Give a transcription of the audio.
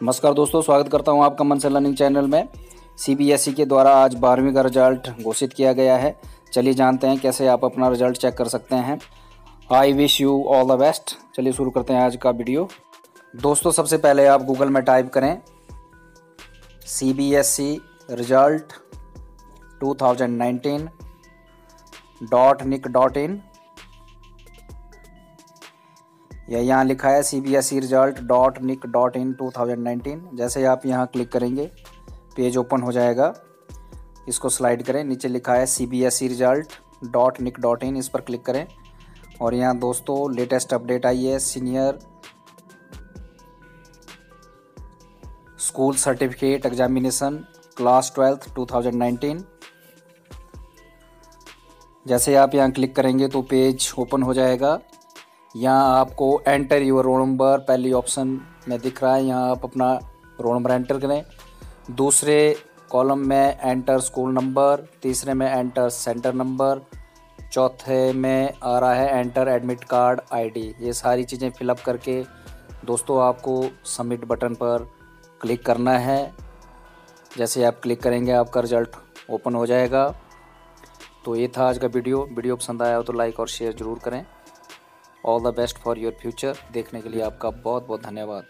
नमस्कार दोस्तों, स्वागत करता हूँ आपका मन से लर्निंग चैनल में। सीबीएसई के द्वारा आज बारहवीं का रिज़ल्ट घोषित किया गया है। चलिए जानते हैं कैसे आप अपना रिज़ल्ट चेक कर सकते हैं। I wish you all the best चलिए शुरू करते हैं आज का वीडियो। दोस्तों, सबसे पहले आप गूगल में टाइप करें। C B S C result two thousand nineteen dot nic dot in. या यहाँ लिखा है C B S E result dot nic dot in two thousand nineteen जैसे आप यहाँ क्लिक करेंगे पेज ओपन हो जाएगा। इसको स्लाइड करें। नीचे लिखा है C B S E result dot nic dot in इस पर क्लिक करें। और यहाँ दोस्तों लेटेस्ट अपडेट आई है। Senior school certificate examination class twelfth two thousand nineteen जैसे आप यहाँ क्लिक करेंगे तो पेज ओपन हो जाएगा। यहाँ आपको एंटर यूर रोल नंबर पहली ऑप्शन में दिख रहा है। यहाँ आप अपना रोल नंबर एंटर करें। दूसरे कॉलम में एंटर स्कूल नंबर तीसरे में एंटर सेंटर नंबर चौथे में आ रहा है एंटर एडमिट कार्ड आईडी ये सारी चीज़ें फिलअप करके दोस्तों आपको सबमिट बटन पर क्लिक करना है। जैसे आप क्लिक करेंगे, आपका रिज़ल्ट ओपन हो जाएगा। तो ये था आज का वीडियो वीडियो पसंद आया हो तो लाइक और शेयर ज़रूर करें। All the best for your future देखने के लिए आपका बहुत बहुत धन्यवाद।